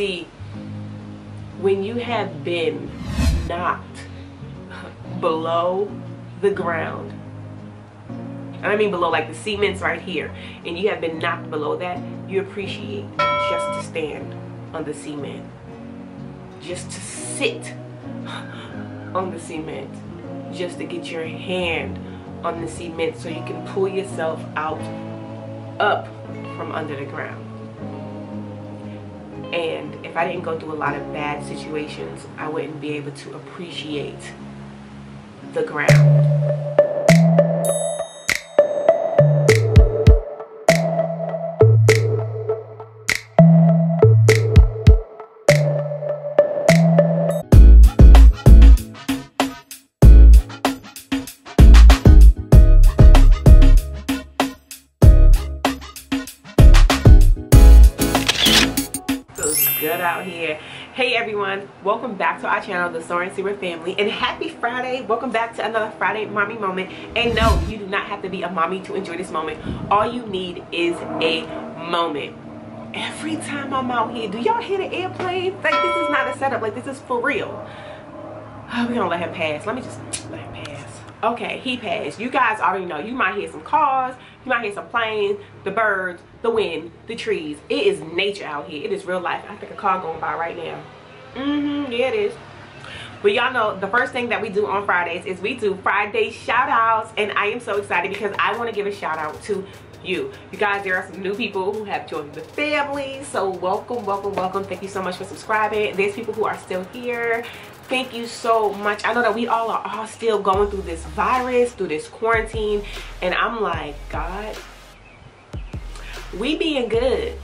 See, when you have been knocked below the ground, and I mean below like the cement's right here, and you have been knocked below that, you appreciate just to stand on the cement. Just to sit on the cement. Just to get your hand on the cement so you can pull yourself out up from under the ground. And if I didn't go through a lot of bad situations, I wouldn't be able to appreciate the ground. Out here. Hey everyone. Welcome back to our channel the soaring seaward family. And happy friday. Welcome back to another friday mommy moment. And no you do not have to be a mommy to enjoy this moment. All you need is a moment. Every time i'm out here do y'all hear the airplane like this is not a setup. Like this is for real. Ah, oh, we're gonna let him pass. Let me just let him pass. Okay he passed. You guys already know. You might hear some cars you might hear some planes, the birds, the wind, the trees. It is nature out here. It is real life. I think a car going by right now. Mm-hmm, yeah it is. But y'all know the first thing that we do on Fridays is we do Friday shout outs. And I am so excited because I want to give a shout out to you. You guys, there are some new people who have joined the family. So welcome, welcome, welcome. Thank you so much for subscribing. There's people who are still here thank you so much. I know that we all are all still going through this virus through this quarantine and i'm like god we being good.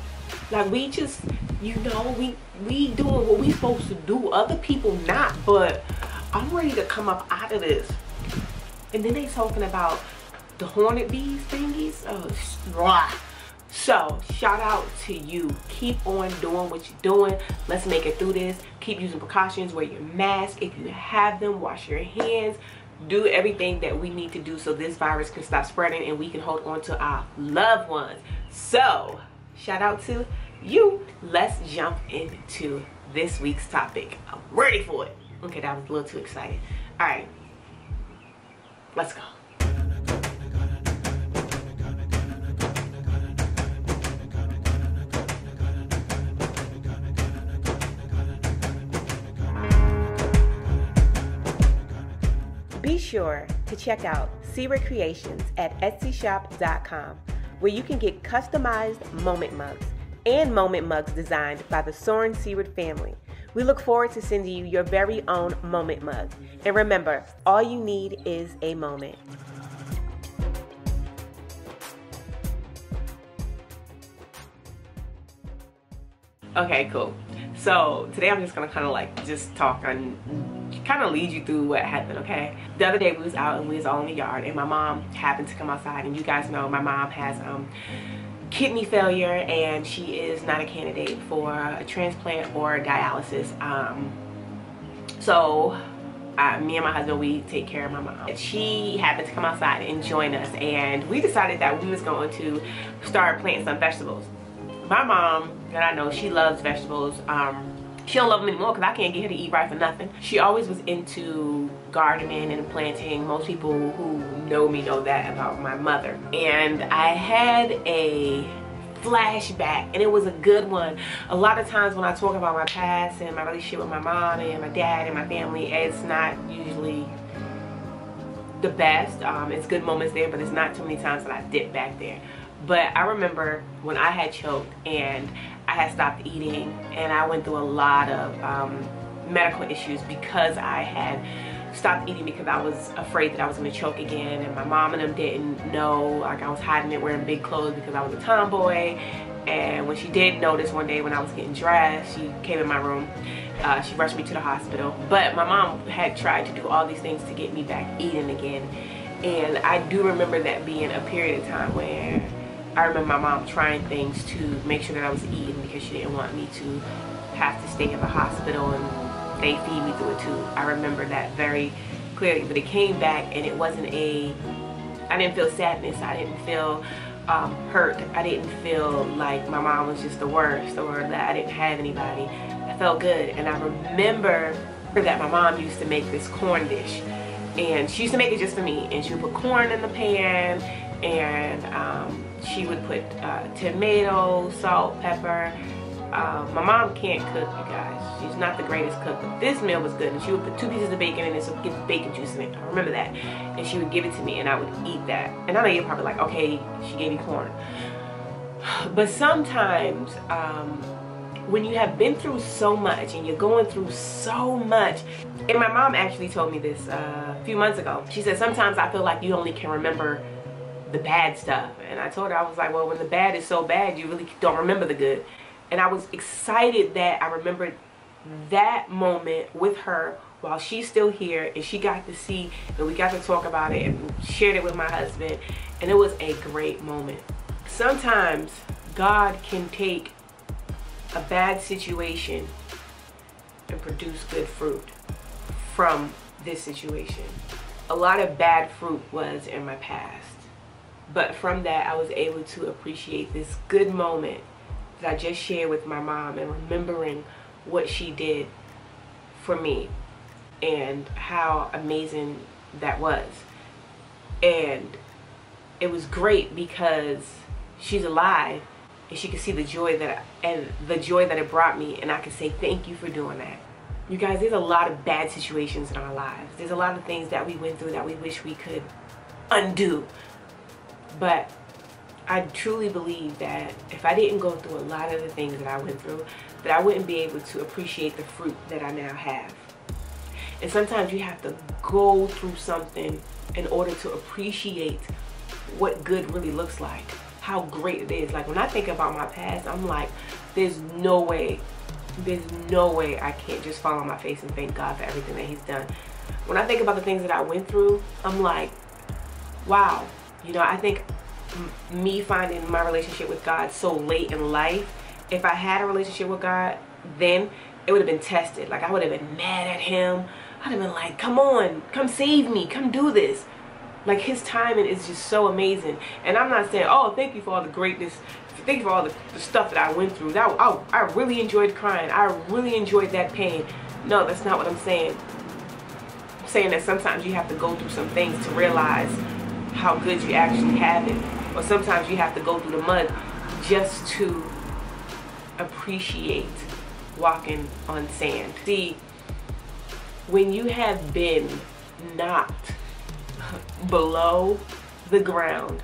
Like we just you know we we doing what we supposed to do. Other people not but i'm ready to come up out of this. And then they talking about the hornet bees thingies? Oh so shout out to you. Keep on doing what you're doing. Let's make it through this. Keep using precautions. Wear your mask. If you have them, wash your hands. Do everything that we need to do so this virus can stop spreading and we can hold on to our loved ones. So shout out to you. Let's jump into this week's topic. I'm ready for it. Okay, that was a little too excited. All right, let's go. Sure to check out Seaward Creations at etsyshop.com where you can get customized moment mugs and moment mugs designed by the Soaring Seaward family. We look forward to sending you your very own moment mug. And remember, all you need is a moment. Okay, cool. So today I'm just gonna kind of like just talk and kind of lead you through what happened, okay? The other day we was out and we was all in the yard and my mom happened to come outside and you guys know my mom has um, kidney failure and she is not a candidate for a transplant or dialysis. Um, so uh, me and my husband, we take care of my mom. She happened to come outside and join us and we decided that we was going to start planting some vegetables my mom that I know, she loves vegetables. Um, she don't love them anymore because I can't get her to eat right for nothing. She always was into gardening and planting. Most people who know me know that about my mother. And I had a flashback and it was a good one. A lot of times when I talk about my past and my relationship with my mom and my dad and my family, it's not usually the best. Um, it's good moments there, but it's not too many times that I dip back there but I remember when I had choked and I had stopped eating and I went through a lot of um, medical issues because I had stopped eating because I was afraid that I was going to choke again and my mom and them didn't know. Like I was hiding it wearing big clothes because I was a tomboy. And when she did notice one day when I was getting dressed she came in my room uh, she rushed me to the hospital. But my mom had tried to do all these things to get me back eating again. And I do remember that being a period of time where I remember my mom trying things to make sure that I was eating because she didn't want me to have to stay in the hospital and they feed me through it too. I remember that very clearly, but it came back and it wasn't a, I didn't feel sadness. I didn't feel um, hurt. I didn't feel like my mom was just the worst or that I didn't have anybody. I felt good. And I remember that my mom used to make this corn dish. And she used to make it just for me. And she would put corn in the pan and um, she would put uh, tomato, salt, pepper. Uh, my mom can't cook, you guys. She's not the greatest cook, but this meal was good. And she would put two pieces of bacon in it, so get bacon juice in it. I remember that. And she would give it to me, and I would eat that. And I know you're probably like, okay, she gave you corn. But sometimes, um, when you have been through so much and you're going through so much, and my mom actually told me this uh, a few months ago. She said, sometimes I feel like you only can remember the bad stuff. And I told her, I was like, well, when the bad is so bad, you really don't remember the good. And I was excited that I remembered that moment with her while she's still here and she got to see and we got to talk about it and shared it with my husband. And it was a great moment. Sometimes God can take a bad situation and produce good fruit from this situation. A lot of bad fruit was in my past but from that, I was able to appreciate this good moment that I just shared with my mom and remembering what she did for me and how amazing that was. And it was great because she's alive and she could see the joy that I, and the joy that it brought me and I could say thank you for doing that. You guys, there's a lot of bad situations in our lives. There's a lot of things that we went through that we wish we could undo. But I truly believe that if I didn't go through a lot of the things that I went through, that I wouldn't be able to appreciate the fruit that I now have. And sometimes you have to go through something in order to appreciate what good really looks like, how great it is. Like when I think about my past, I'm like, there's no way, there's no way I can't just fall on my face and thank God for everything that he's done. When I think about the things that I went through, I'm like, wow, you know, I think me finding my relationship with God so late in life, if I had a relationship with God, then it would have been tested. Like I would have been mad at him. I'd have been like, come on, come save me, come do this. Like his timing is just so amazing. And I'm not saying, oh, thank you for all the greatness. Thank you for all the, the stuff that I went through. That I, I really enjoyed crying. I really enjoyed that pain. No, that's not what I'm saying. I'm saying that sometimes you have to go through some things to realize how good you actually have it. Or sometimes you have to go through the mud just to appreciate walking on sand. See, when you have been knocked below the ground,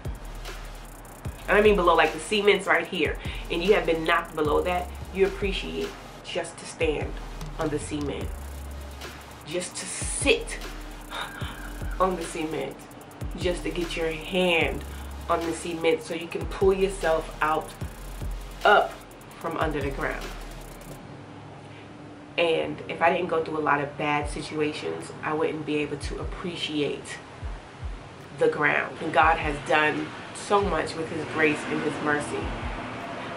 and I mean below like the cement's right here, and you have been knocked below that, you appreciate just to stand on the cement. Just to sit on the cement just to get your hand on the cement so you can pull yourself out up from under the ground. And if I didn't go through a lot of bad situations, I wouldn't be able to appreciate the ground. And God has done so much with his grace and his mercy.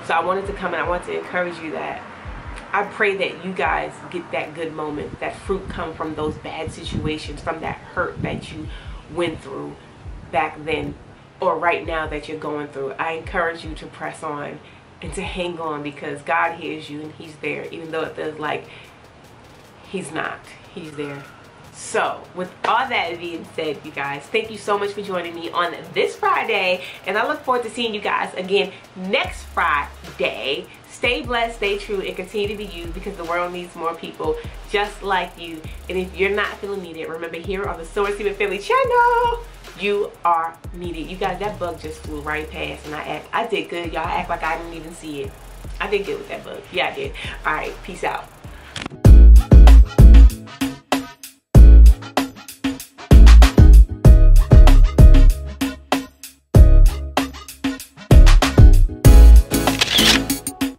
So I wanted to come and I want to encourage you that I pray that you guys get that good moment, that fruit come from those bad situations, from that hurt that you went through back then or right now that you're going through. I encourage you to press on and to hang on because God hears you and he's there even though it feels like he's not. He's there. So, with all that being said, you guys, thank you so much for joining me on this Friday. And I look forward to seeing you guys again next Friday. Stay blessed, stay true, and continue to be you because the world needs more people just like you. And if you're not feeling needed, remember here on the Soaring Seaward Family channel, you are needed. You guys, that bug just flew right past and I act, I did good. Y'all act like I didn't even see it. I did good with that bug. Yeah, I did. All right, peace out.